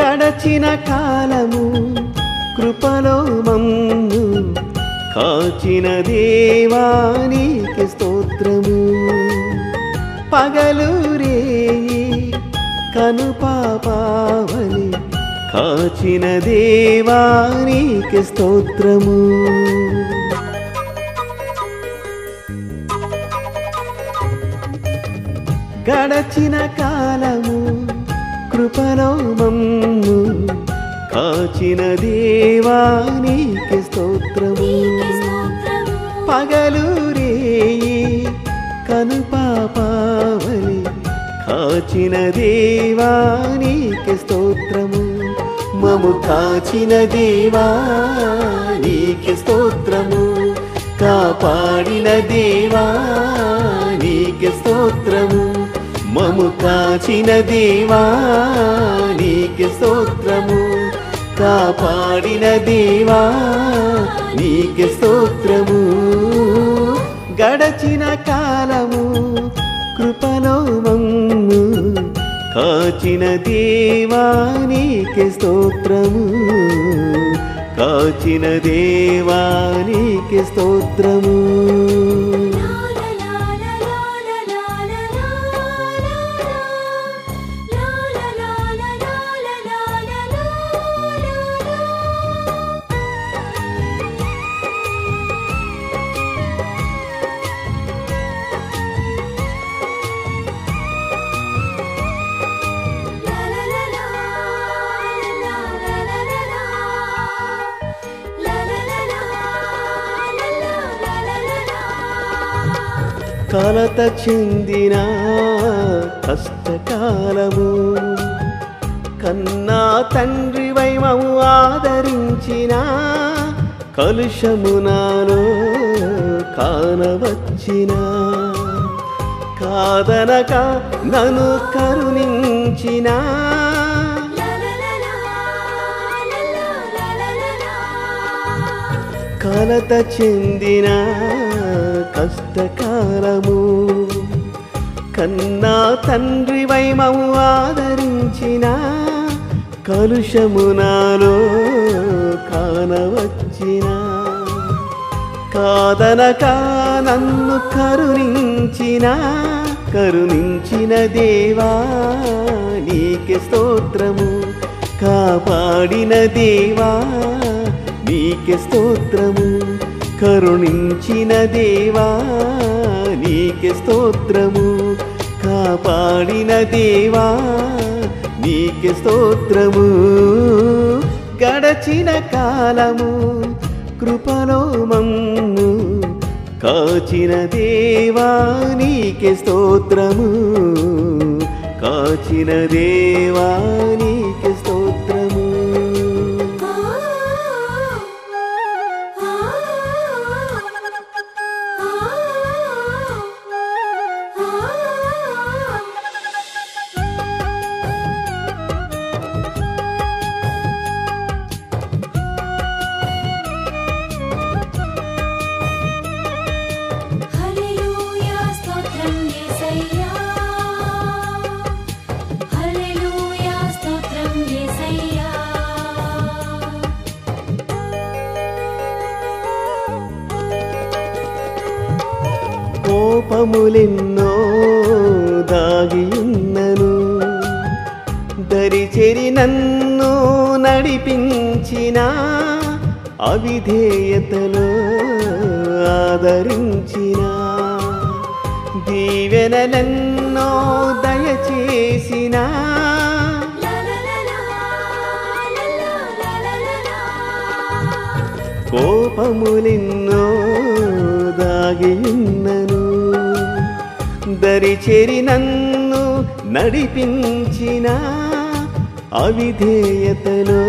గడచిన కాలము కృపలో మమ్ము కాచిన దేవానికి స్తోత్రము. పగలు రేయి కను పాపావని కాచిన దేవానికి స్తోత్రము. గడచిన కాలము కృపలో మమ్ము కాచిన దేవానికి స్తోత్రము. పగలు రేయి కనుపాపావలి కాచిన దేవానికి స్తోత్రము. మము కాచిన దేవానికి స్తోత్రము. కాపాడిన దేవానికి స్తోత్రము. మము కాచిన దేవా దేవానికి స్తోత్రము. కాపాడిన దేవా నీకు స్తోత్రము. గడచిన కాలము కృపలో మమ్ము. కాచిన దేవానికి స్తోత్రము. కాచిన దేవా దేవానికి స్తోత్రము. కలత చెందిన కష్టకాలము కన్నా తండ్రి వైమము ఆదరించిన కలుషము నాలో కానవచ్చిన. కాదనక నన్ను కరుణించినా కలత చెందిన కష్టకాలము. కన్నా తండ్రి వైమము ఆదరించిన కలుషము నాలో కానవచ్చిన. కాదనక నన్ను కరుణించిన కరుణించిన దేవా నీకే స్తోత్రము. కాపాడిన దేవా నీకే స్తోత్రము కరుణించిన దేవా నీకే స్తోత్రము కాపాడిన దేవా నీకే స్తోత్రము. గడచిన కాలము కృపలో మమ్ము కాచిన దేవా నీకే స్తోత్రము కాచిన దేవా నీకే కోపములెన్నో దాగియున్నను. దరిచెరి నన్ను నడిపించిన అవిధేయతలో ఆదరించిన. దీవెనలెన్నో దయచేసిన. కోపములెన్నో దరిచెరి నన్ను నడిపించిన అవిధేయతలో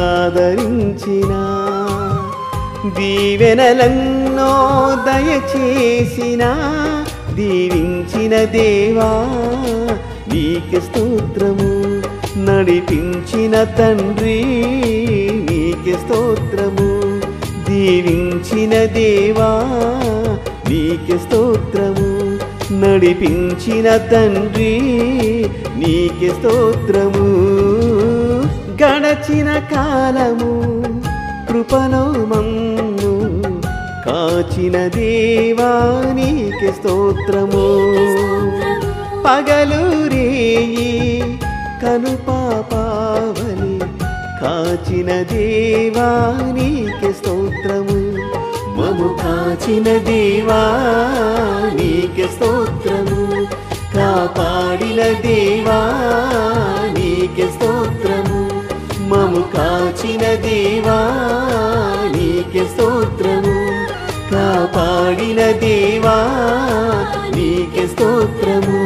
ఆదరించిన. దీవెనలన్నో దయచేసిన దీవించిన దేవా నీకు స్తోత్రము. నడిపించిన తండ్రి నీకు స్తోత్రము. దీవించిన దేవా నీకు స్తోత్రము. నడిపించిన తండ్రి నీకే స్తోత్రము. గడచిన కాలము కృపలో మమ్ము కాచిన దేవానికి స్తోత్రము. పగలు రేయి కను పాపావలి కాచిన నీకే స్తోత్రము. కాచిన దేవా నీకే స్తోత్రము. కాపాడిన దేవా నీకే స్తోత్రము. మము కాచిన దేవా నీకే స్తోత్రము. కాపాడిన దేవా నీకే స్తోత్రము.